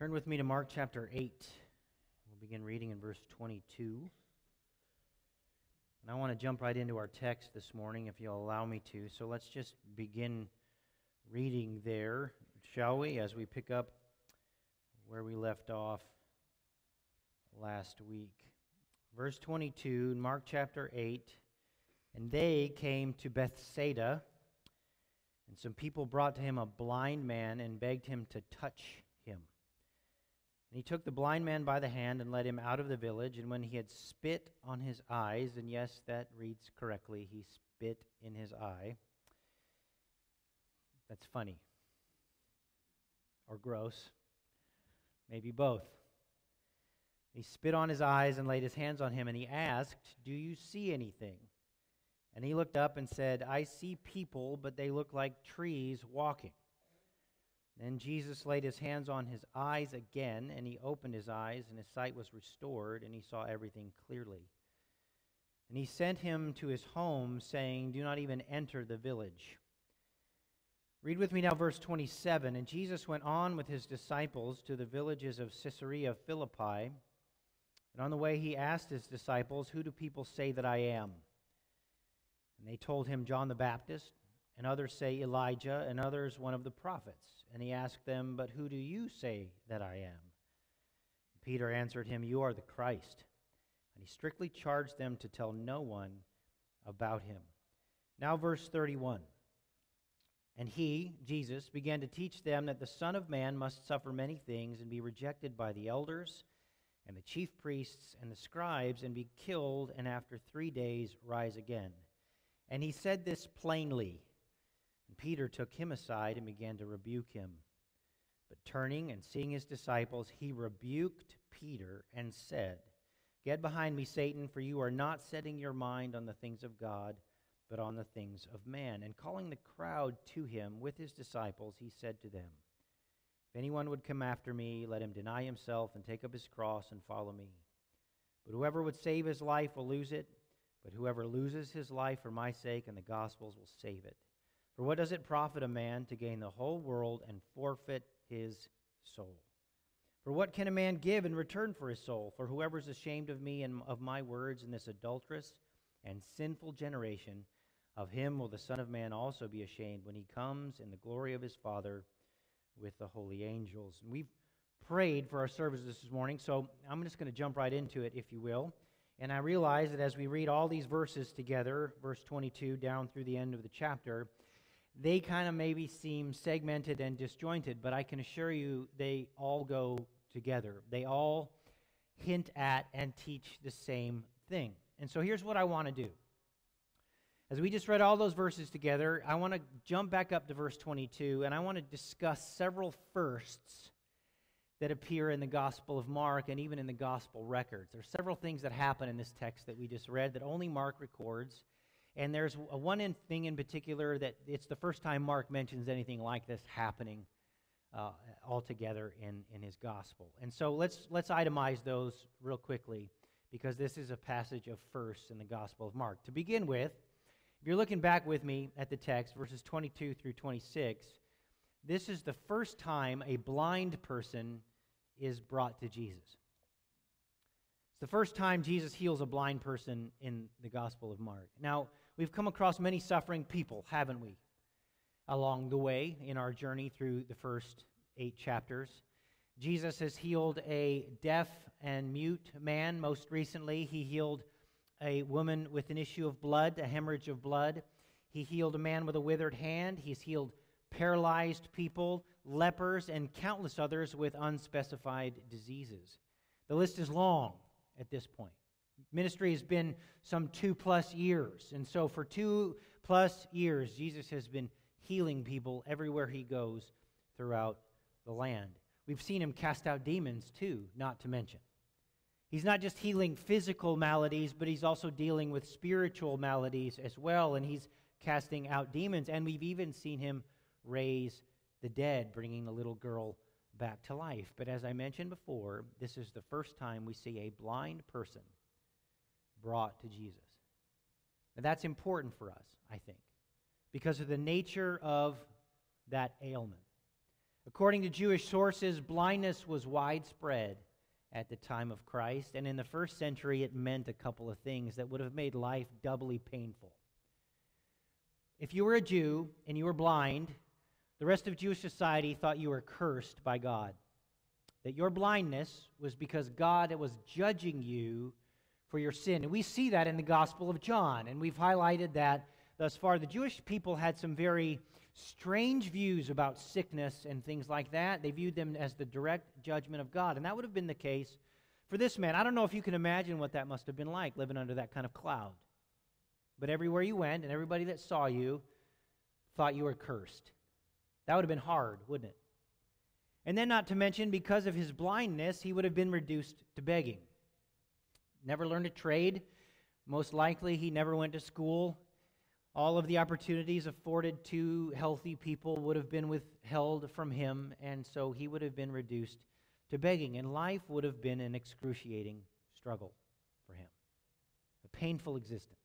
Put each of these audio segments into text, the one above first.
Turn with me to Mark chapter 8. We'll begin reading in verse 22. And I want to jump right into our text this morning, if you'll allow me to. So let's just begin reading there, shall we, as we pick up where we left off last week. Verse 22, Mark chapter 8. And they came to Bethsaida, and some people brought to him a blind man and begged him to touch. And he took the blind man by the hand and led him out of the village. And when he had spit on his eyes, and yes, that reads correctly, he spit in his eye. That's funny. Or gross. Maybe both. He spit on his eyes and laid his hands on him, and he asked, Do you see anything? And he looked up and said, I see people, but they look like trees walking. Then Jesus laid his hands on his eyes again, and he opened his eyes, and his sight was restored, and he saw everything clearly. And he sent him to his home, saying, Do not even enter the village. Read with me now verse 27. And Jesus went on with his disciples to the villages of Caesarea Philippi. And on the way he asked his disciples, Who do people say that I am? And they told him, John the Baptist, and others say Elijah, and others one of the prophets. And he asked them, But who do you say that I am? Peter answered him, You are the Christ. And he strictly charged them to tell no one about him. Now, verse 31. And he, Jesus, began to teach them that the Son of Man must suffer many things and be rejected by the elders and the chief priests and the scribes and be killed, and after three days rise again. And he said this plainly. And Peter took him aside and began to rebuke him. But turning and seeing his disciples, he rebuked Peter and said, Get behind me, Satan, for you are not setting your mind on the things of God, but on the things of man. And calling the crowd to him with his disciples, he said to them, If anyone would come after me, let him deny himself and take up his cross and follow me. But whoever would save his life will lose it but whoever loses his life for my sake and the gospel's will save it. For what does it profit a man to gain the whole world and forfeit his soul? For what can a man give in return for his soul? For whoever is ashamed of me and of my words in this adulterous and sinful generation, of him will the Son of Man also be ashamed when he comes in the glory of his Father with the holy angels. And we've prayed for our services this morning, so I'm just going to jump right into it, if you will. And I realize that as we read all these verses together, verse 22 down through the end of the chapter, they kind of maybe seem segmented and disjointed, but I can assure you they all go together. They all hint at and teach the same thing. And so here's what I want to do. As we just read all those verses together, I want to jump back up to verse 22 and I want to discuss several firsts that appear in the Gospel of Mark and even in the Gospel records. There are several things that happen in this text that we just read that only Mark records. And there's one in, thing in particular that it's the first time Mark mentions anything like this happening uh, altogether in, in his Gospel. And so let's, let's itemize those real quickly because this is a passage of first in the Gospel of Mark. To begin with, if you're looking back with me at the text, verses 22 through 26, this is the first time a blind person is brought to Jesus. It's the first time Jesus heals a blind person in the Gospel of Mark. Now, we've come across many suffering people, haven't we, along the way in our journey through the first eight chapters. Jesus has healed a deaf and mute man. Most recently, he healed a woman with an issue of blood, a hemorrhage of blood. He healed a man with a withered hand. He's healed paralyzed people, lepers, and countless others with unspecified diseases. The list is long at this point. Ministry has been some two plus years. And so, for two plus years, Jesus has been healing people everywhere he goes throughout the land. We've seen him cast out demons, too, not to mention. He's not just healing physical maladies, but he's also dealing with spiritual maladies as well. And he's casting out demons. And we've even seen him raise the dead, bringing the little girl back to life. But as I mentioned before, this is the first time we see a blind person brought to Jesus. And that's important for us, I think, because of the nature of that ailment. According to Jewish sources, blindness was widespread at the time of Christ, and in the first century, it meant a couple of things that would have made life doubly painful. If you were a Jew and you were blind, the rest of Jewish society thought you were cursed by God. That your blindness was because God was judging you for your sin. And we see that in the Gospel of John, and we've highlighted that thus far. The Jewish people had some very strange views about sickness and things like that. They viewed them as the direct judgment of God. And that would have been the case for this man. I don't know if you can imagine what that must have been like living under that kind of cloud. But everywhere you went and everybody that saw you thought you were cursed. That would have been hard, wouldn't it? And then, not to mention, because of his blindness, he would have been reduced to begging. Never learned a trade. Most likely, he never went to school. All of the opportunities afforded to healthy people would have been withheld from him, and so he would have been reduced to begging, and life would have been an excruciating struggle for him, a painful existence.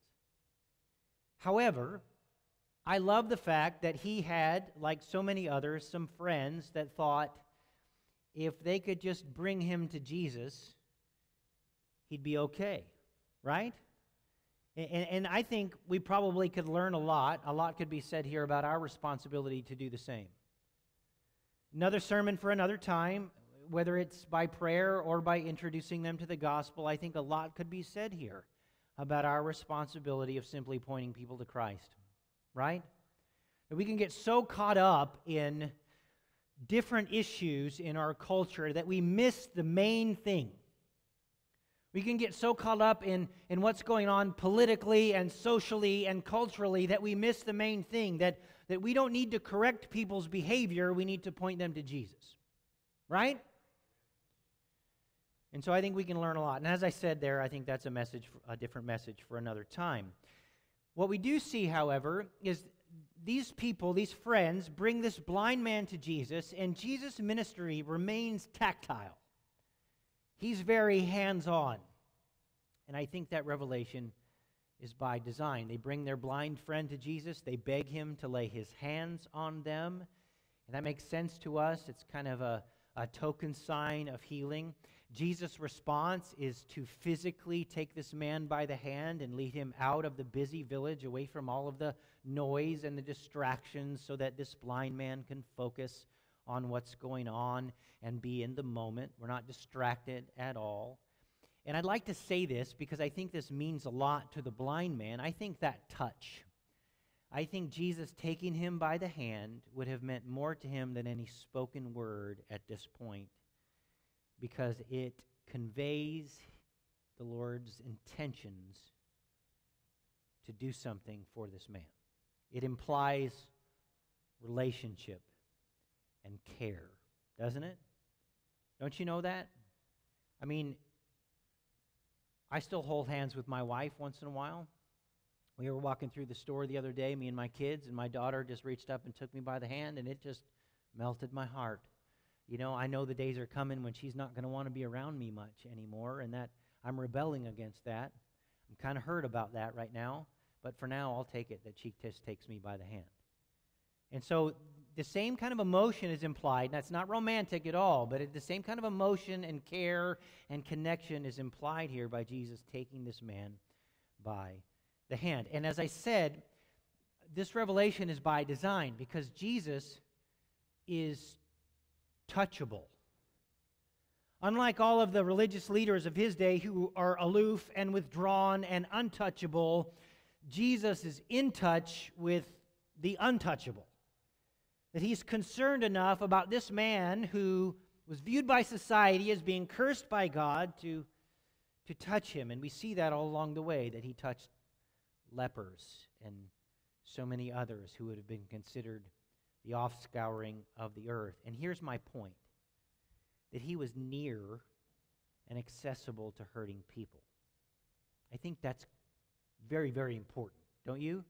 However, I love the fact that he had, like so many others, some friends that thought if they could just bring him to Jesus, he'd be okay, right? And, and, I think we probably could learn a lot. A lot could be said here about our responsibility to do the same. Another sermon for another time, whether it's by prayer or by introducing them to the gospel, I think a lot could be said here about our responsibility of simply pointing people to Christ, right? We can get so caught up in different issues in our culture that we miss the main thing we can get so caught up in, in what's going on politically and socially and culturally that we miss the main thing that, that we don't need to correct people's behavior, we need to point them to Jesus. Right? And so I think we can learn a lot. And as I said there, I think that's a message, a different message for another time. What we do see, however, is these people, these friends, bring this blind man to Jesus, and Jesus' ministry remains tactile. He's very hands on. And I think that revelation is by design. They bring their blind friend to Jesus, they beg him to lay his hands on them. And that makes sense to us. It's kind of a, a token sign of healing. Jesus' response is to physically take this man by the hand and lead him out of the busy village, away from all of the noise and the distractions, so that this blind man can focus on what's going on and be in the moment. We're not distracted at all. And I'd like to say this because I think this means a lot to the blind man. I think that touch, I think Jesus taking him by the hand would have meant more to him than any spoken word at this point because it conveys the Lord's intentions to do something for this man. It implies relationship and care, doesn't it? Don't you know that? I mean, I still hold hands with my wife once in a while. We were walking through the store the other day, me and my kids, and my daughter just reached up and took me by the hand, and it just melted my heart. You know, I know the days are coming when she's not going to want to be around me much anymore, and that I'm rebelling against that. I'm kind of hurt about that right now, but for now, I'll take it that she just takes me by the hand. And so the same kind of emotion is implied. That's not romantic at all, but the same kind of emotion and care and connection is implied here by Jesus taking this man by the hand. And as I said, this revelation is by design because Jesus is touchable. Unlike all of the religious leaders of his day who are aloof and withdrawn and untouchable, Jesus is in touch with the untouchable that he's concerned enough about this man who was viewed by society as being cursed by God to, to touch him. And we see that all along the way, that he touched lepers and so many others who would have been considered the offscouring of the earth. And here's my point that he was near and accessible to hurting people. I think that's very, very important, don't you?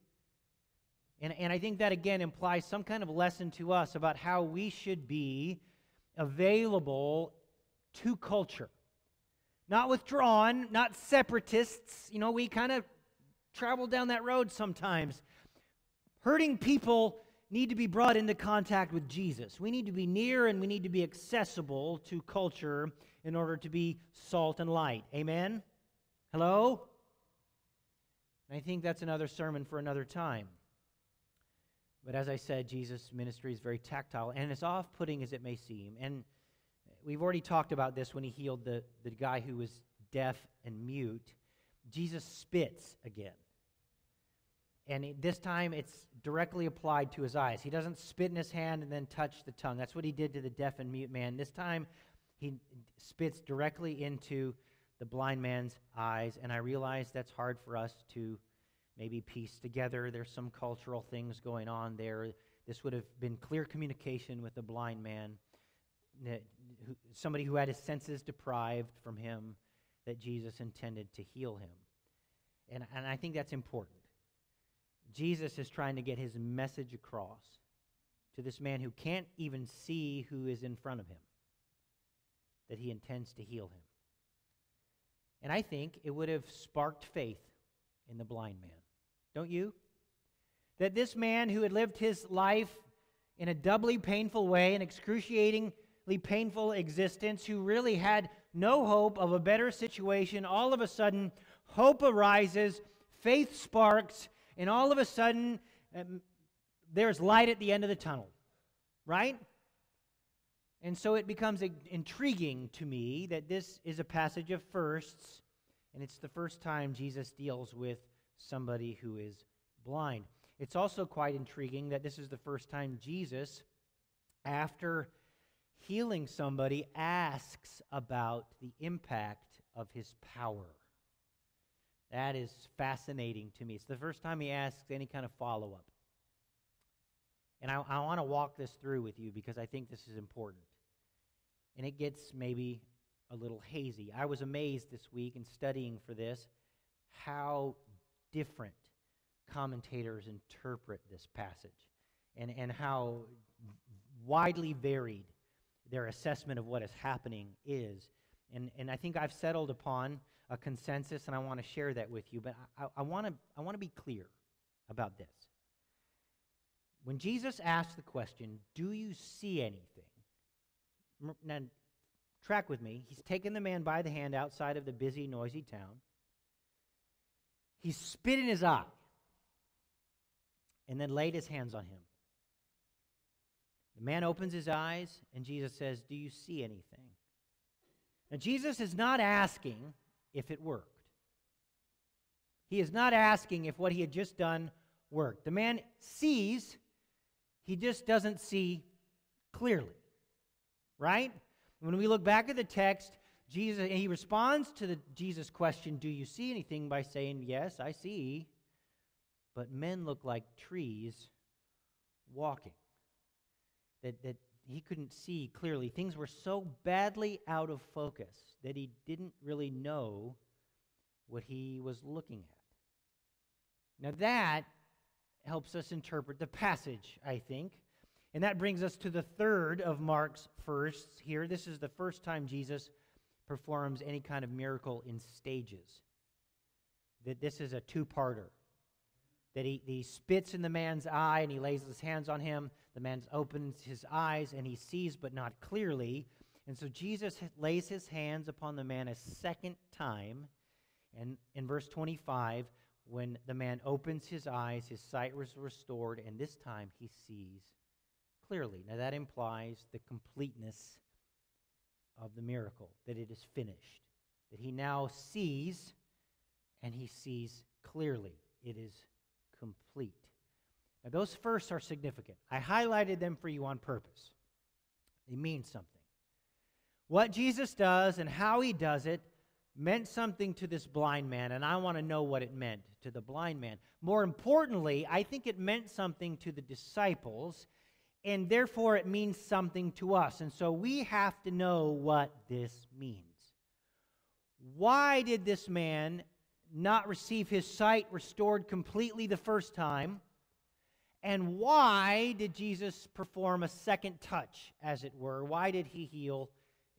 And, and I think that again implies some kind of lesson to us about how we should be available to culture. Not withdrawn, not separatists. You know, we kind of travel down that road sometimes. Hurting people need to be brought into contact with Jesus. We need to be near and we need to be accessible to culture in order to be salt and light. Amen? Hello? I think that's another sermon for another time. But as I said, Jesus' ministry is very tactile, and as off putting as it may seem, and we've already talked about this when he healed the, the guy who was deaf and mute. Jesus spits again. And it, this time it's directly applied to his eyes. He doesn't spit in his hand and then touch the tongue. That's what he did to the deaf and mute man. This time he spits directly into the blind man's eyes. And I realize that's hard for us to maybe pieced together. There's some cultural things going on there. This would have been clear communication with the blind man, somebody who had his senses deprived from him, that Jesus intended to heal him. And, and I think that's important. Jesus is trying to get his message across to this man who can't even see who is in front of him, that he intends to heal him. And I think it would have sparked faith in the blind man. Don't you? That this man who had lived his life in a doubly painful way, an excruciatingly painful existence, who really had no hope of a better situation, all of a sudden, hope arises, faith sparks, and all of a sudden, um, there's light at the end of the tunnel, right? And so it becomes intriguing to me that this is a passage of firsts, and it's the first time Jesus deals with somebody who is blind. It's also quite intriguing that this is the first time Jesus, after healing somebody, asks about the impact of his power. That is fascinating to me. It's the first time he asks any kind of follow up. And I, I want to walk this through with you because I think this is important. And it gets maybe a little hazy. I was amazed this week in studying for this how different commentators interpret this passage and, and how widely varied their assessment of what is happening is. And, and I think I've settled upon a consensus, and I want to share that with you. But I, I want to I want to be clear about this. When Jesus asked the question, "Do you see anything?" Now, track with me. He's taken the man by the hand outside of the busy, noisy town. He spit in his eye and then laid his hands on him. The man opens his eyes, and Jesus says, Do you see anything? Now, Jesus is not asking if it worked. He is not asking if what he had just done worked. The man sees, he just doesn't see clearly. Right? When we look back at the text, Jesus he responds to the Jesus question, "Do you see anything?" by saying, "Yes, I see." But men look like trees walking. That that he couldn't see clearly. Things were so badly out of focus that he didn't really know what he was looking at. Now, that helps us interpret the passage, I think. And that brings us to the third of Mark's firsts here. This is the first time Jesus performs any kind of miracle in stages. That this is a two parter that he, he spits in the man's eye and he lays his hands on him. The man opens his eyes and he sees, but not clearly. And so Jesus lays his hands upon the man a second time. And in verse 25, when the man opens his eyes, his sight was restored, and this time he sees clearly. Now that implies the completeness of the miracle, that it is finished, that he now sees and he sees clearly. It is complete. Now, those first are significant. I highlighted them for you on purpose. They mean something. What Jesus does and how he does it meant something to this blind man, and I want to know what it meant to the blind man. More importantly, I think it meant something to the disciples, and therefore it means something to us. And so we have to know what this means. Why did this man not receive his sight restored completely the first time? And why did Jesus perform a second touch, as it were? Why did he heal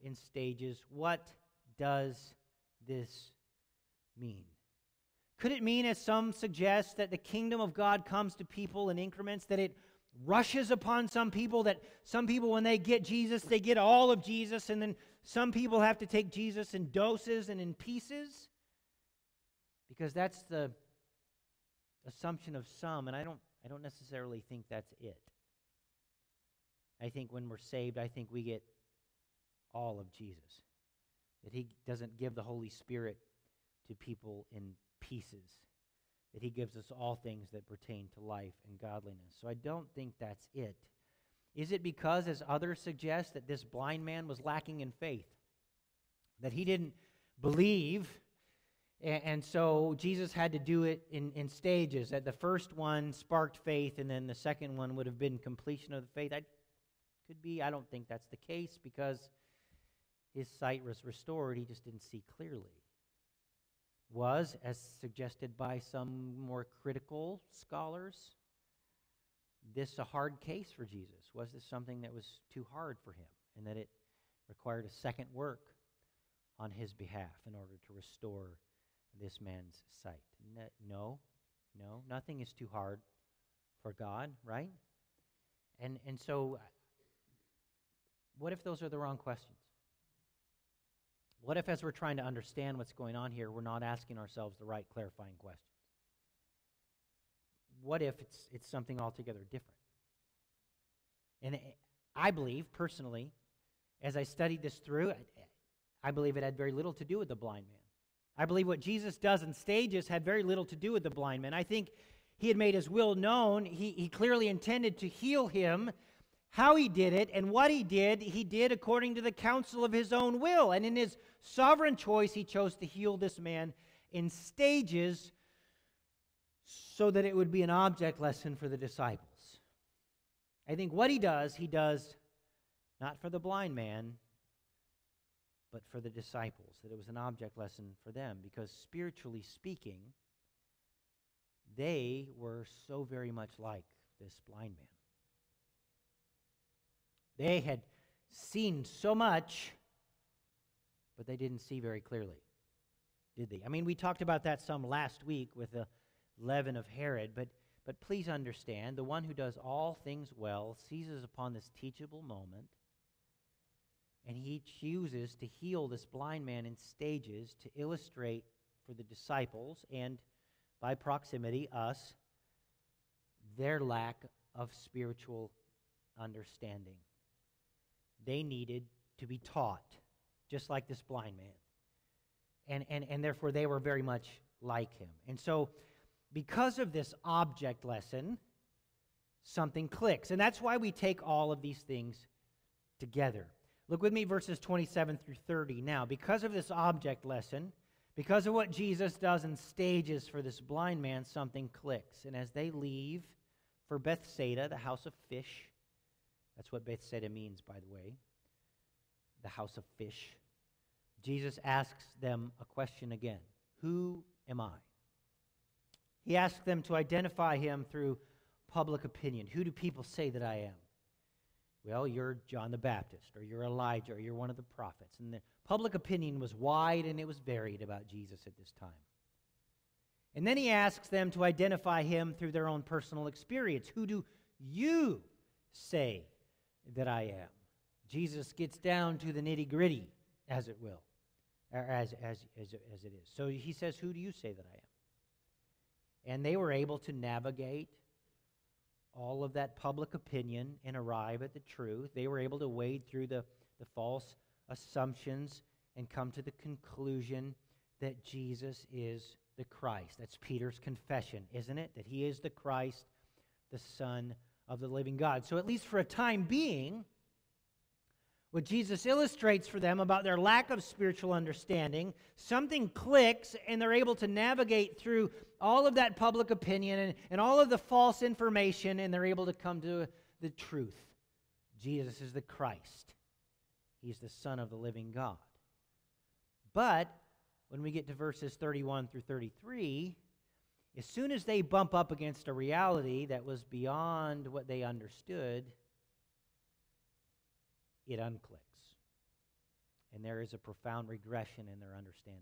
in stages? What does this mean? Could it mean, as some suggest, that the kingdom of God comes to people in increments, that it rushes upon some people that some people, when they get Jesus, they get all of Jesus, and then some people have to take Jesus in doses and in pieces because that's the assumption of some, and I don't, I don't necessarily think that's it. I think when we're saved, I think we get all of Jesus. That He doesn't give the Holy Spirit to people in pieces, that He gives us all things that pertain to life and godliness. So I don't think that's it. Is it because, as others suggest, that this blind man was lacking in faith? That he didn't believe, and, so Jesus had to do it in, in stages. That the first one sparked faith, and then the second one would have been completion of the faith. That could be. I don't think that's the case because his sight was restored. He just didn't see clearly. Was, as suggested by some more critical scholars, this a hard case for Jesus? Was this something that was too hard for him and that it required a second work on his behalf in order to restore this man's sight? No, no, nothing is too hard for God, right? And, and so what if those are the wrong questions? What if, as we're trying to understand what's going on here, we're not asking ourselves the right clarifying questions? What if it's, it's something altogether different? And I believe, personally, as I studied this through, I believe it had very little to do with the blind man. I believe what Jesus does in stages had very little to do with the blind man. I think he had made his will known. He, he clearly intended to heal him how he did it and what he did, he did according to the counsel of his own will. And in his sovereign choice, he chose to heal this man in stages so that it would be an object lesson for the disciples. I think what he does, he does not for the blind man, but for the disciples, that it was an object lesson for them, because spiritually speaking, they were so very much like this blind man. They had seen so much, but they didn't see very clearly, did they? I mean, we talked about that some last week with the leaven of Herod, but, but please understand the one who does all things well seizes upon this teachable moment, and he chooses to heal this blind man in stages to illustrate for the disciples and by proximity us their lack of spiritual understanding. They needed to be taught, just like this blind man. And, and, and therefore, they were very much like him. And so, because of this object lesson, something clicks. And that's why we take all of these things together. Look with me, verses 27 through 30. Now, because of this object lesson, because of what Jesus does in stages for this blind man, something clicks. And as they leave for Bethsaida, the house of fish, that's what Bethsaida means, by the way. The house of fish. Jesus asks them a question again Who am I? He asks them to identify him through public opinion. Who do people say that I am? Well, you're John the Baptist, or you're Elijah, or you're one of the prophets. And the public opinion was wide and it was varied about Jesus at this time. And then he asks them to identify him through their own personal experience. Who do you say that I am. Jesus gets down to the nitty gritty, as it will, as, as, as, as it is. So he says, Who do you say that I am? And they were able to navigate all of that public opinion and arrive at the truth. They were able to wade through the, the false assumptions and come to the conclusion that Jesus is the Christ. That's Peter's confession, isn't it? That he is the Christ, the Son of the living God. So, at least for a time being, what Jesus illustrates for them about their lack of spiritual understanding, something clicks and they're able to navigate through all of that public opinion and, and all of the false information and they're able to come to the truth. Jesus is the Christ, He's the Son of the living God. But when we get to verses 31 through 33, as soon as they bump up against a reality that was beyond what they understood, it unclicks. And there is a profound regression in their understanding.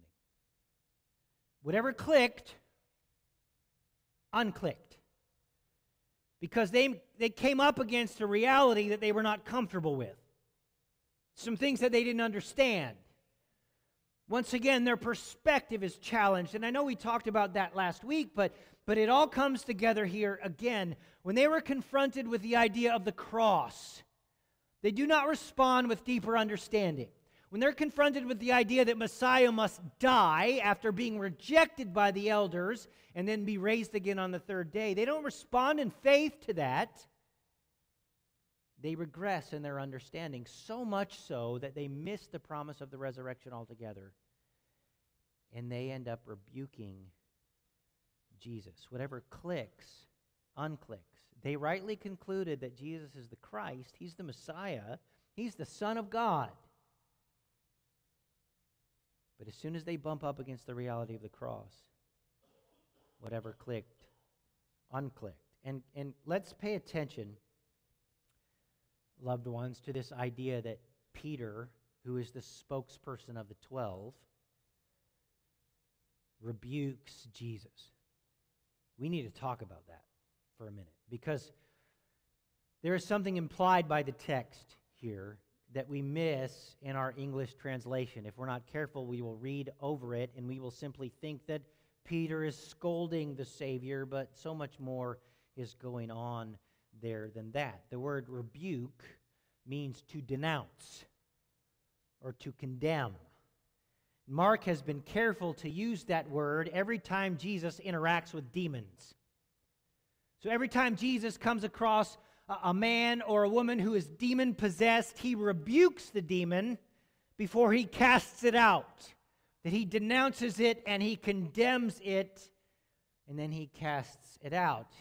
Whatever clicked, unclicked. because they, they came up against a reality that they were not comfortable with, some things that they didn't understand. Once again, their perspective is challenged. And I know we talked about that last week, but, but it all comes together here again. When they were confronted with the idea of the cross, they do not respond with deeper understanding. When they're confronted with the idea that Messiah must die after being rejected by the elders and then be raised again on the third day, they don't respond in faith to that. They regress in their understanding, so much so that they miss the promise of the resurrection altogether. And they end up rebuking Jesus. Whatever clicks, unclicks. They rightly concluded that Jesus is the Christ, He's the Messiah, He's the Son of God. But as soon as they bump up against the reality of the cross, whatever clicked, unclicked. And, and let's pay attention, loved ones, to this idea that Peter, who is the spokesperson of the twelve, rebukes Jesus. We need to talk about that for a minute because there is something implied by the text here that we miss in our English translation. If we're not careful, we will read over it and we will simply think that Peter is scolding the Savior, but so much more is going on there than that. The word rebuke means to denounce or to condemn. Mark has been careful to use that word every time Jesus interacts with demons. So every time Jesus comes across a man or a woman who is demon possessed, he rebukes the demon before he casts it out. That he denounces it and he condemns it, and then he casts it out.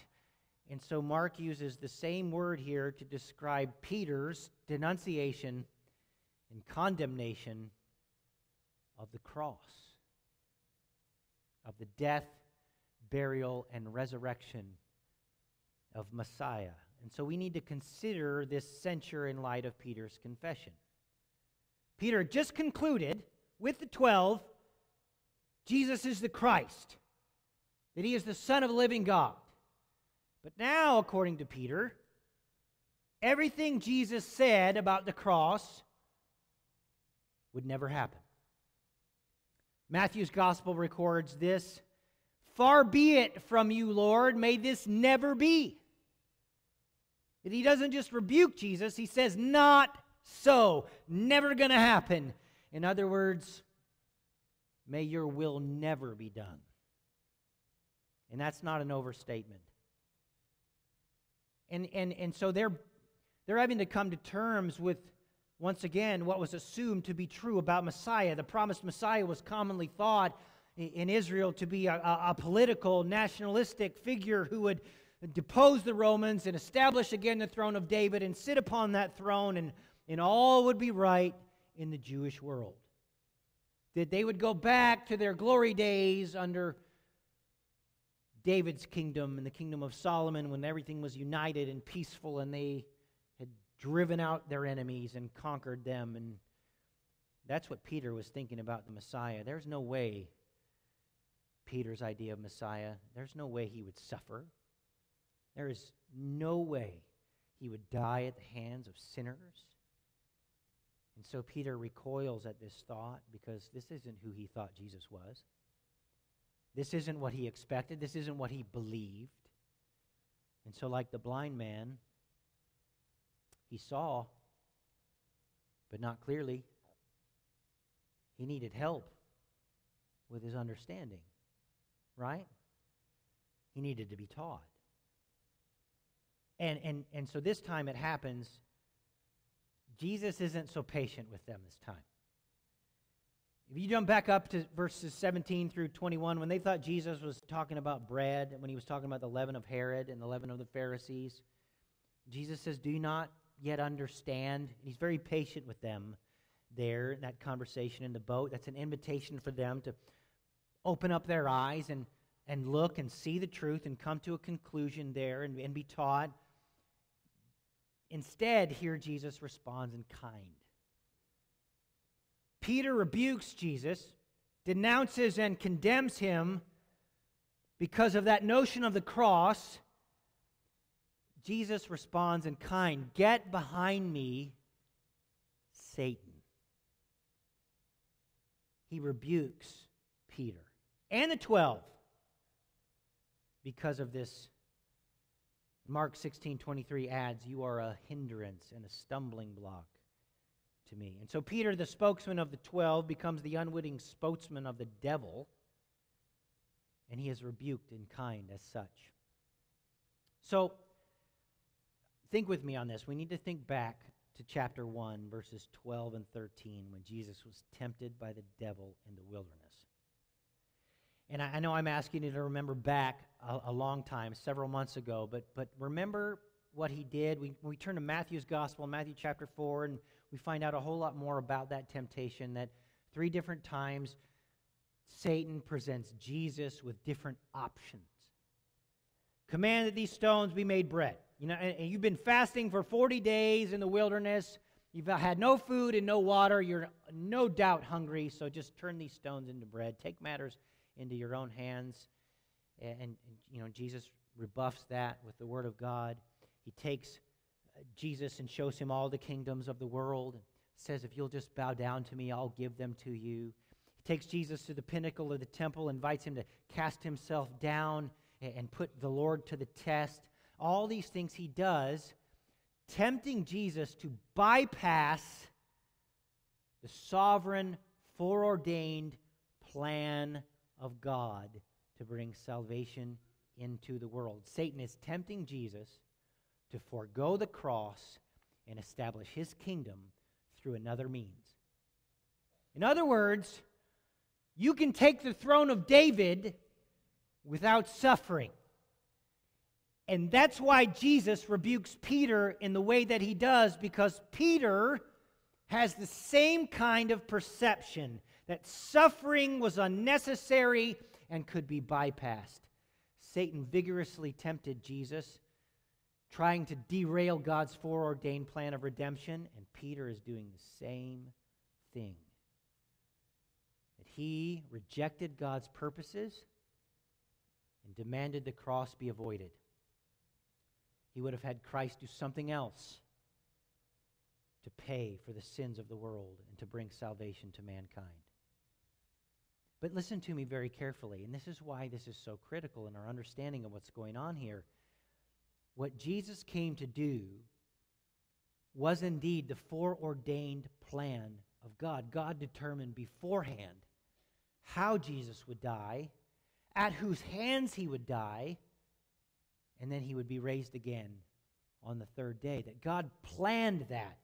And so Mark uses the same word here to describe Peter's denunciation and condemnation of the cross, of the death, burial, and resurrection of Messiah. And so we need to consider this censure in light of Peter's confession. Peter just concluded with the 12 Jesus is the Christ, that he is the Son of the living God. But now, according to Peter, everything Jesus said about the cross would never happen. Matthew's gospel records this Far be it from you, Lord, may this never be. He doesn't just rebuke Jesus, he says, Not so. Never going to happen. In other words, may your will never be done. And that's not an overstatement. And, and, and so they're, they're having to come to terms with, once again, what was assumed to be true about Messiah. The promised Messiah was commonly thought in Israel to be a, a, political, nationalistic figure who would depose the Romans and establish again the throne of David and sit upon that throne, and, and all would be right in the Jewish world. That they would go back to their glory days under David's kingdom and the kingdom of Solomon when everything was united and peaceful and they had driven out their enemies and conquered them. And that's what Peter was thinking about the Messiah. There's no way Peter's idea of Messiah, there's no way he would suffer. There is no way he would die at the hands of sinners. And so Peter recoils at this thought because this isn't who he thought Jesus was. This isn't what he expected. This isn't what he believed. And so, like the blind man, he saw, but not clearly. He needed help with his understanding, right? He needed to be taught. And, and, and so this time it happens, Jesus isn't so patient with them this time. If you jump back up to verses 17 through 21, when they thought Jesus was talking about bread, when he was talking about the leaven of Herod and the leaven of the Pharisees, Jesus says, Do you not yet understand? He's very patient with them there in that conversation in the boat. That's an invitation for them to open up their eyes and, and look and see the truth and come to a conclusion there and, and be taught. Instead, here Jesus responds in kind. Peter rebukes Jesus, denounces and condemns him because of that notion of the cross. Jesus responds in kind Get behind me, Satan. He rebukes Peter and the 12 because of this. Mark 16 23 adds, You are a hindrance and a stumbling block to me. And so Peter, the spokesman of the 12, becomes the unwitting spokesman of the devil, and he is rebuked in kind as such. So, think with me on this. We need to think back to chapter 1, verses 12 and 13, when Jesus was tempted by the devil in the wilderness. And I, I know I'm asking you to remember back a, a, long time, several months ago, but, but remember what he did. We, we turn to Matthew's Gospel, Matthew chapter 4, and we find out a whole lot more about that temptation that three different times Satan presents Jesus with different options. Command that these stones be made bread. You know, and, and you've been fasting for 40 days in the wilderness. You've had no food and no water. You're no doubt hungry, so just turn these stones into bread. Take matters into your own hands. And, and, you know, Jesus rebuffs that with the word of God. He takes Jesus and shows him all the kingdoms of the world. and Says, if you'll just bow down to me, I'll give them to you. He takes Jesus to the pinnacle of the temple, invites him to cast himself down and put the Lord to the test. All these things he does, tempting Jesus to bypass the sovereign, foreordained plan of God to bring salvation into the world. Satan is tempting Jesus to forego the cross and establish his kingdom through another means. In other words, you can take the throne of David without suffering. And that's why Jesus rebukes Peter in the way that he does, because Peter has the same kind of perception that suffering was unnecessary and could be bypassed. Satan vigorously tempted Jesus, trying to derail God's foreordained plan of redemption, and Peter is doing the same thing. That he rejected God's purposes and demanded the cross be avoided. He would have had Christ do something else to pay for the sins of the world and to bring salvation to mankind. But listen to me very carefully, and this is why this is so critical in our understanding of what's going on here. What Jesus came to do was indeed the foreordained plan of God. God determined beforehand how Jesus would die, at whose hands he would die, and then he would be raised again on the third day. That God planned that.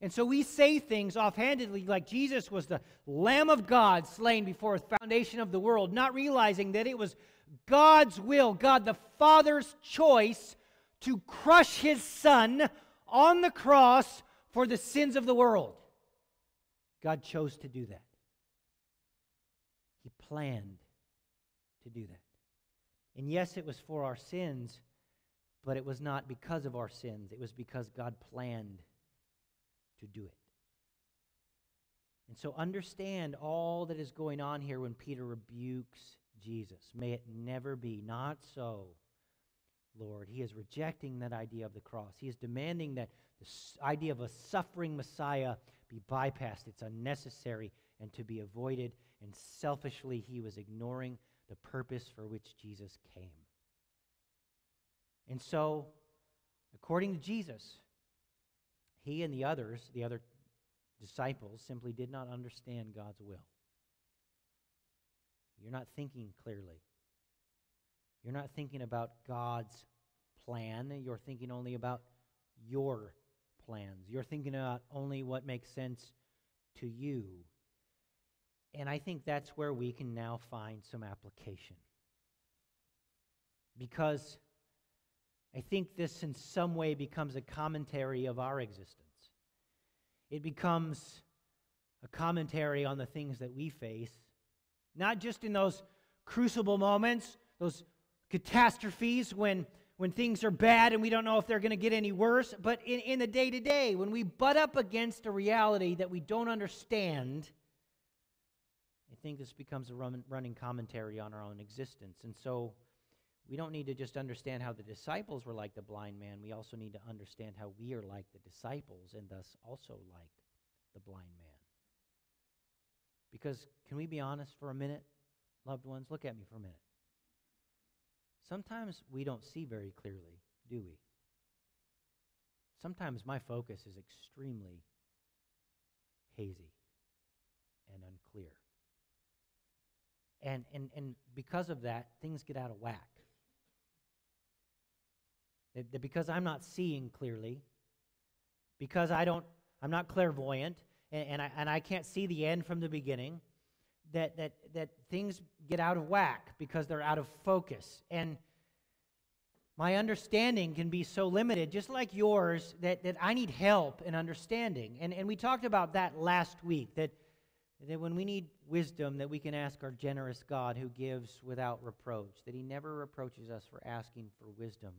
And so we say things offhandedly like Jesus was the Lamb of God slain before the foundation of the world, not realizing that it was God's will, God the Father's choice to crush his Son on the cross for the sins of the world. God chose to do that. He planned to do that. And yes, it was for our sins, but it was not because of our sins. It was because God planned to do it. And so understand all that is going on here when Peter rebukes Jesus. May it never be. Not so, Lord. He is rejecting that idea of the cross. He is demanding that the idea of a suffering Messiah be bypassed. It's unnecessary and to be avoided. And selfishly, he was ignoring the purpose for which Jesus came. And so, according to Jesus, he and the others, the other disciples, simply did not understand God's will. You're not thinking clearly. You're not thinking about God's plan. You're thinking only about your plans. You're thinking about only what makes sense to you. And I think that's where we can now find some application. Because I think this in some way becomes a commentary of our existence. It becomes a commentary on the things that we face, not just in those crucible moments, those catastrophes when, when things are bad and we don't know if they're going to get any worse, but in, in the day to day, when we butt up against a reality that we don't understand. I think this becomes a run, running commentary on our own existence. And so we don't need to just understand how the disciples were like the blind man. We also need to understand how we are like the disciples and thus also like the blind man. Because, can we be honest for a minute, loved ones? Look at me for a minute. Sometimes we don't see very clearly, do we? Sometimes my focus is extremely hazy and unclear. And, and, and because of that, things get out of whack. That, because I'm not seeing clearly, because I don't, I'm not clairvoyant, and, and, I, and I can't see the end from the beginning, that, that, that things get out of whack because they're out of focus. And my understanding can be so limited, just like yours, that, that I need help in understanding. And, and we talked about that last week, that, that when we need wisdom, that we can ask our generous God who gives without reproach, that he never reproaches us for asking for wisdom.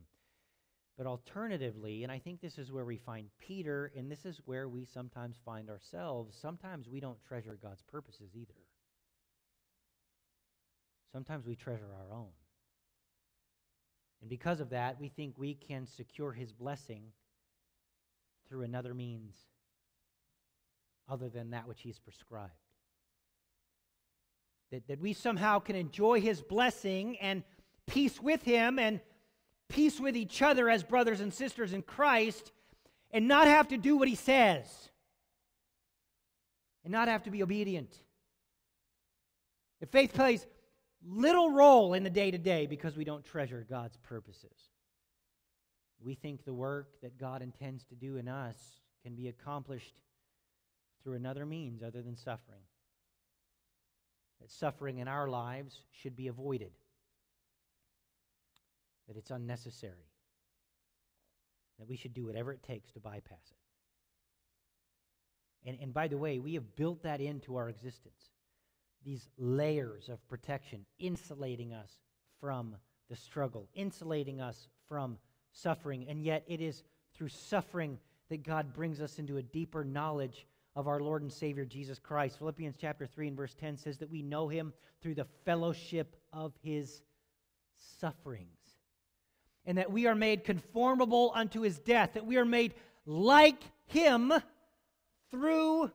But alternatively, and I think this is where we find Peter, and this is where we sometimes find ourselves, sometimes we don't treasure God's purposes either. Sometimes we treasure our own. And because of that, we think we can secure his blessing through another means other than that which he's prescribed. That, that we somehow can enjoy his blessing and peace with him and peace with each other as brothers and sisters in Christ and not have to do what he says and not have to be obedient. If faith plays little role in the day to day because we don't treasure God's purposes. We think the work that God intends to do in us can be accomplished through another means other than suffering. That suffering in our lives should be avoided, that it's unnecessary, that we should do whatever it takes to bypass it. And, and by the way, we have built that into our existence these layers of protection, insulating us from the struggle, insulating us from suffering. And yet, it is through suffering that God brings us into a deeper knowledge of our Lord and Savior Jesus Christ. Philippians chapter 3 and verse 10 says that we know him through the fellowship of his sufferings. And that we are made conformable unto his death, that we are made like him through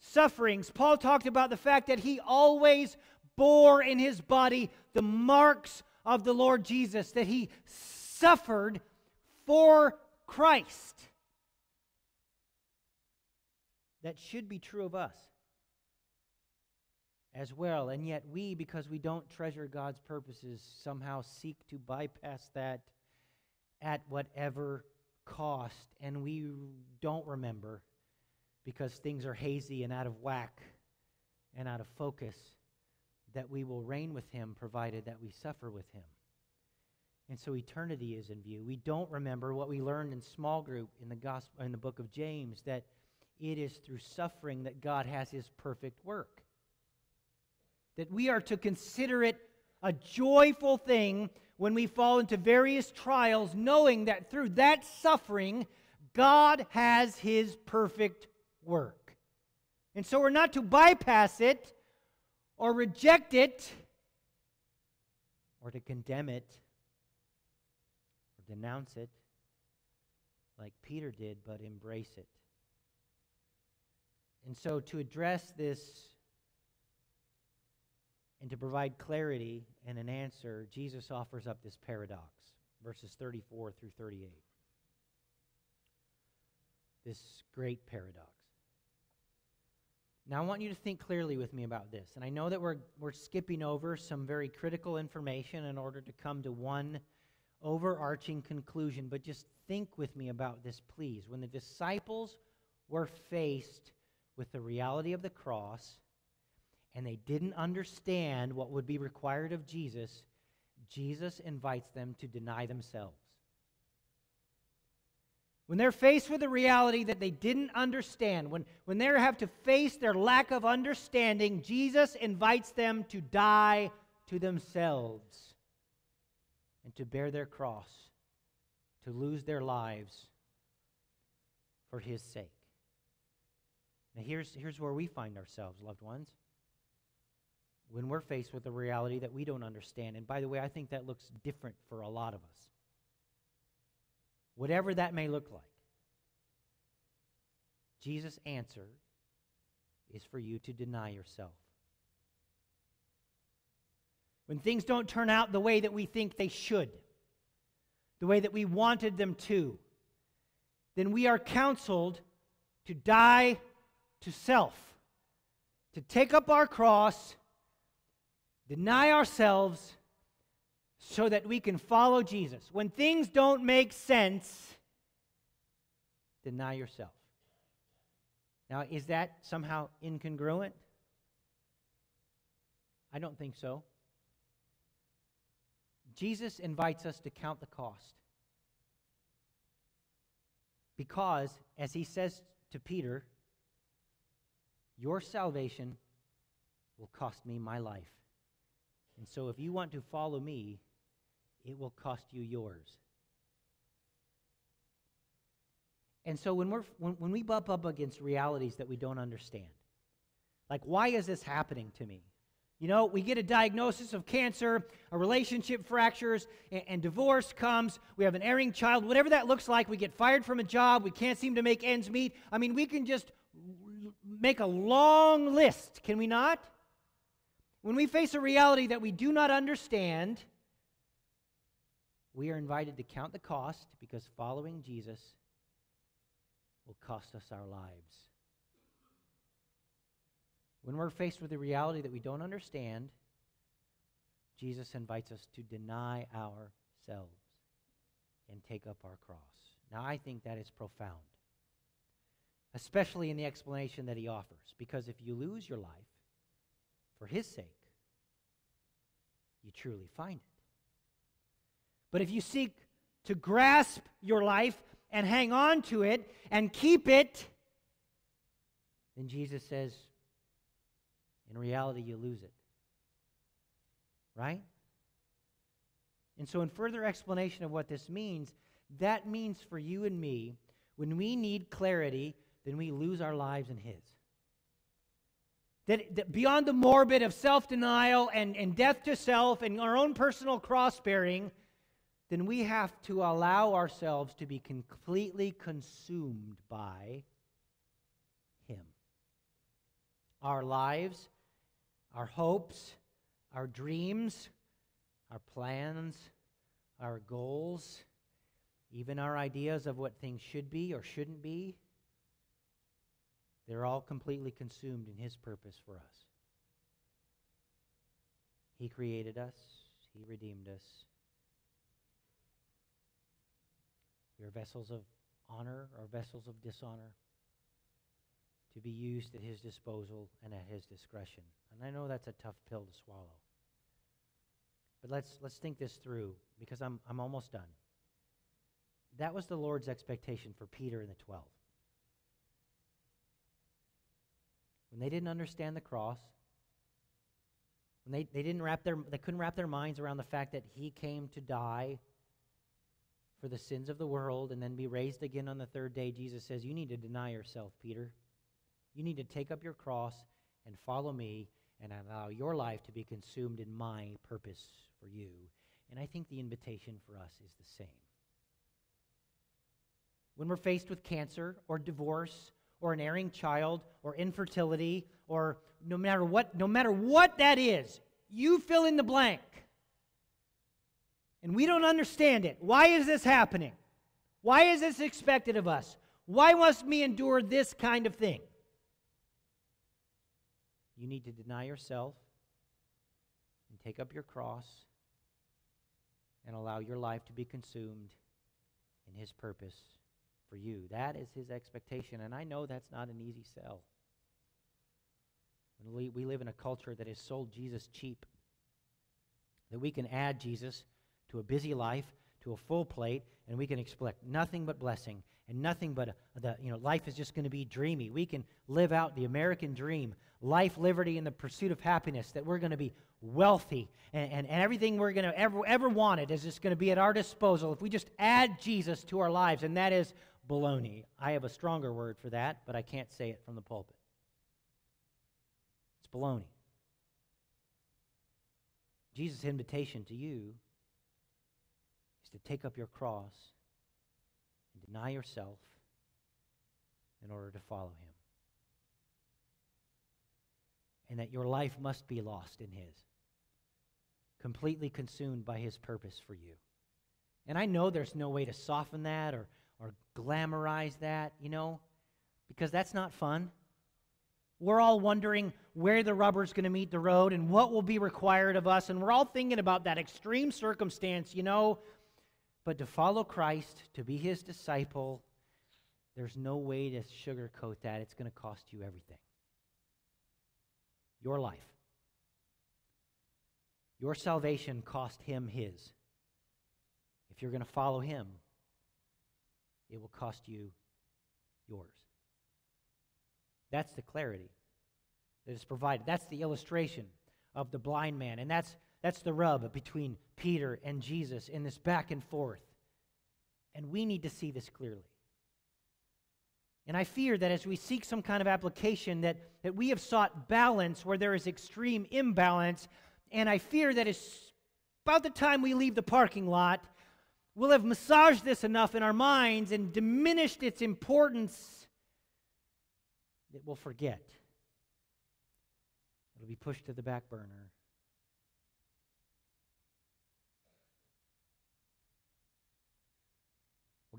sufferings. Paul talked about the fact that he always bore in his body the marks of the Lord Jesus, that he suffered for Christ. That should be true of us as well. And yet, we, because we don't treasure God's purposes, somehow seek to bypass that at whatever cost. And we don't remember because things are hazy and out of whack and out of focus, that we will reign with him provided that we suffer with him. And so eternity is in view. We don't remember what we learned in small group in the gospel in the book of James that it is through suffering that God has his perfect work. That we are to consider it a joyful thing when we fall into various trials, knowing that through that suffering, God has his perfect work. And so we're not to bypass it or reject it or to condemn it or denounce it like Peter did, but embrace it. And so to address this and to provide clarity and an answer, Jesus offers up this paradox, verses 34 through 38. This great paradox. Now, I want you to think clearly with me about this. And I know that we're, we're skipping over some very critical information in order to come to one overarching conclusion, but just think with me about this, please. When the disciples were faced with the reality of the cross and they didn't understand what would be required of Jesus, Jesus invites them to deny themselves. When they're faced with a reality that they didn't understand, when, when they have to face their lack of understanding, Jesus invites them to die to themselves and to bear their cross, to lose their lives for his sake. Now, here's, here's where we find ourselves, loved ones. when we're faced with a reality that we don't understand. And by the way, I think that looks different for a lot of us. Whatever that may look like, Jesus' answer is for you to deny yourself. When things don't turn out the way that we think they should, the way that we wanted them to, then we are counseled to die to self, to take up our cross, deny ourselves, so that we can follow Jesus. When things don't make sense, deny yourself. Now, is that somehow incongruent? I don't think so. Jesus invites us to count the cost. Because, as he says to Peter, your salvation will cost me my life. And so, if you want to follow me, it will cost you yours. And so, when, we're, when, when we bump up against realities that we don't understand, like, why is this happening to me? You know, we get a diagnosis of cancer, a relationship fractures, and, and, divorce comes. We have an erring child, whatever that looks like. We get fired from a job. We can't seem to make ends meet. I mean, we can just make a long list, can we not? When we face a reality that we do not understand, we are invited to count the cost because following Jesus will cost us our lives. When we're faced with a reality that we don't understand, Jesus invites us to deny ourselves and take up our cross. Now, I think that is profound, especially in the explanation that he offers, because if you lose your life for his sake, you truly find it. But if you seek to grasp your life and hang on to it and keep it, then Jesus says, in reality, you lose it. Right? And so, in further explanation of what this means, that means for you and me, when we need clarity, then we lose our lives in His. That, that beyond the morbid of self denial and, and death to self and our own personal cross bearing, then we have to allow ourselves to be completely consumed by Him. Our lives our hopes, our dreams, our plans, our goals, even our ideas of what things should be or shouldn't be, they're all completely consumed in His purpose for us. He created us, He redeemed us. Are vessels of honor or vessels of dishonor to be used at his disposal and at his discretion. And I know that's a tough pill to swallow. But let's, let's think this through because I'm, I'm almost done. That was the Lord's expectation for Peter and the 12. When they didn't understand the cross, when they, they didn't wrap their they couldn't wrap their minds around the fact that he came to die for the sins of the world and then be raised again on the third day, Jesus says, You need to deny yourself, Peter. You need to take up your cross and follow me and allow your life to be consumed in my purpose for you. And I think the invitation for us is the same. When we're faced with cancer or divorce or an erring child or infertility or no matter what no matter what that is, you fill in the blank. And we don't understand it. Why is this happening? Why is this expected of us? Why must we endure this kind of thing? You need to deny yourself and take up your cross and allow your life to be consumed in His purpose for you. That is His expectation, and I know that's not an easy sell. We live in a culture that has sold Jesus cheap, that we can add Jesus to a busy life, to a full plate, and we can expect nothing but blessing and nothing but the you know life is just going to be dreamy. We can live out the American dream life, liberty, and the pursuit of happiness, that we're going to be wealthy and, and, and everything we're going to ever, ever wanted is just going to be at our disposal if we just add Jesus to our lives, and that is baloney. I have a stronger word for that, but I can't say it from the pulpit. It's baloney. Jesus' invitation to you is to take up your cross and deny yourself in order to follow him. And that your life must be lost in his, completely consumed by his purpose for you. And I know there's no way to soften that or, or glamorize that, you know, because that's not fun. We're all wondering where the rubber's going to meet the road and what will be required of us. And we're all thinking about that extreme circumstance, you know. But to follow Christ, to be his disciple, there's no way to sugarcoat that. It's going to cost you everything your life. Your salvation cost him his. If you're going to follow him, it will cost you yours. That's the clarity that is provided. That's the illustration of the blind man. And that's, that's the rub between Peter and Jesus in this back and forth. And we need to see this clearly. And I fear that as we seek some kind of application, that, that we have sought balance where there is extreme imbalance. And I fear that it's about the time we leave the parking lot, we'll have massaged this enough in our minds and diminished its importance that we'll forget. It'll be pushed to the back burner.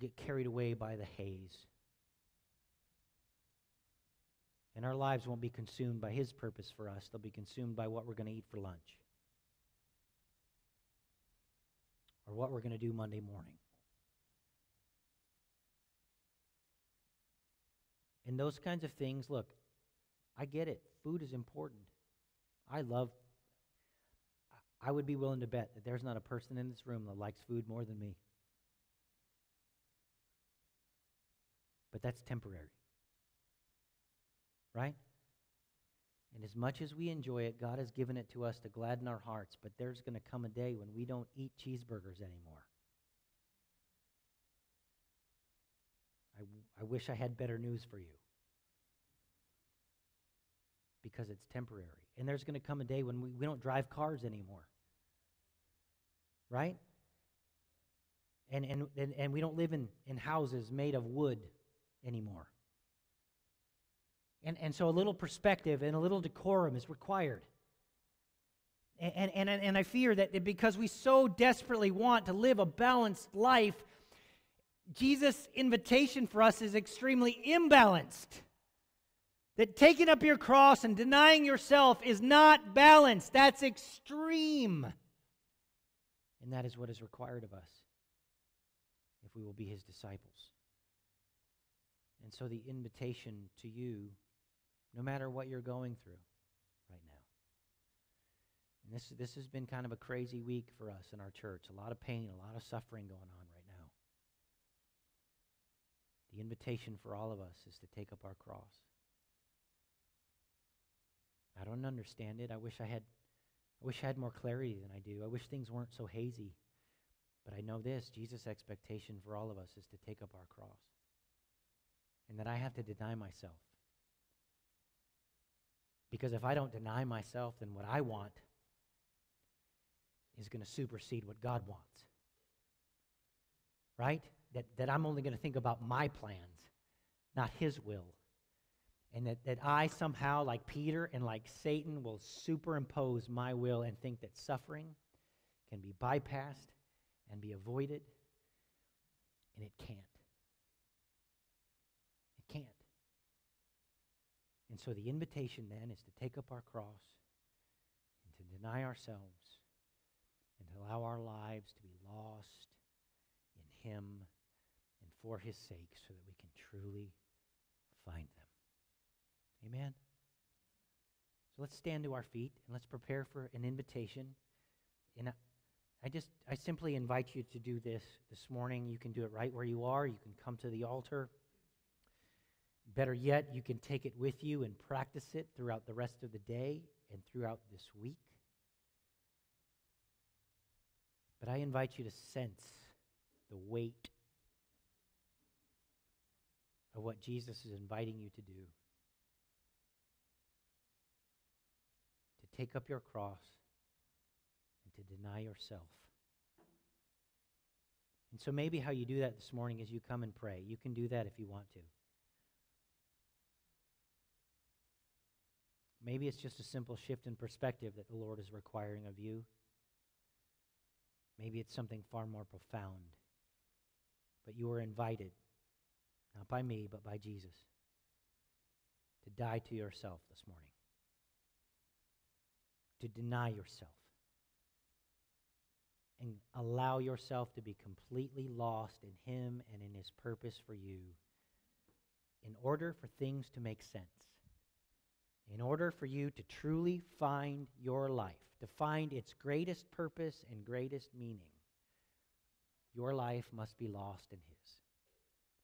Get carried away by the haze. And our lives won't be consumed by His purpose for us, they'll be consumed by what we're going to eat for lunch or what we're going to do Monday morning. And those kinds of things, look, I get it. Food is important. I love, I would be willing to bet that there's not a person in this room that likes food more than me. But that's temporary. Right? And as much as we enjoy it, God has given it to us to gladden our hearts. But there's going to come a day when we don't eat cheeseburgers anymore. I, I wish I had better news for you. Because it's temporary. And there's going to come a day when we, we don't drive cars anymore. Right? And, and, and, and we don't live in, in houses made of wood anymore. And, and so a little perspective and a little decorum is required. And, and, and I fear that because we so desperately want to live a balanced life, Jesus' invitation for us is extremely imbalanced. That taking up your cross and denying yourself is not balanced. That's extreme. And that is what is required of us if we will be his disciples. And so the invitation to you, no matter what you're going through right now. And this, this has been kind of a crazy week for us in our church. A lot of pain, a lot of suffering going on right now. The invitation for all of us is to take up our cross. I don't understand it. I wish I had I wish I had more clarity than I do. I wish things weren't so hazy. But I know this, Jesus' expectation for all of us is to take up our cross and that I have to deny myself. Because if I don't deny myself, then what I want is going to supersede what God wants. Right? That, that I'm only going to think about my plans, not His will. And that, that I somehow, like Peter and like Satan, will superimpose my will and think that suffering can be bypassed and be avoided. And it can't. And so the invitation then is to take up our cross and to deny ourselves and to allow our lives to be lost in Him and for His sake so that we can truly find them. Amen? So let's stand to our feet and let's prepare for an invitation. And I just, I simply invite you to do this this morning. You can do it right where you are. You can come to the altar. Better yet, you can take it with you and practice it throughout the rest of the day and throughout this week. But I invite you to sense the weight of what Jesus is inviting you to do. To take up your cross and to deny yourself. And so maybe how you do that this morning is you come and pray. You can do that if you want to. Maybe it's just a simple shift in perspective that the Lord is requiring of you. Maybe it's something far more profound. But you are invited, not by me, but by Jesus, to die to yourself this morning, to deny yourself, and allow yourself to be completely lost in Him and in His purpose for you in order for things to make sense. In order for you to truly find your life, to find its greatest purpose and greatest meaning, your life must be lost in His.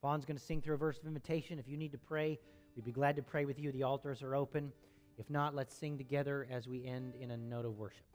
Fawn's going to sing through a verse of invitation. If you need to pray, we'd be glad to pray with you. The altars are open. If not, let's sing together as we end in a note of worship.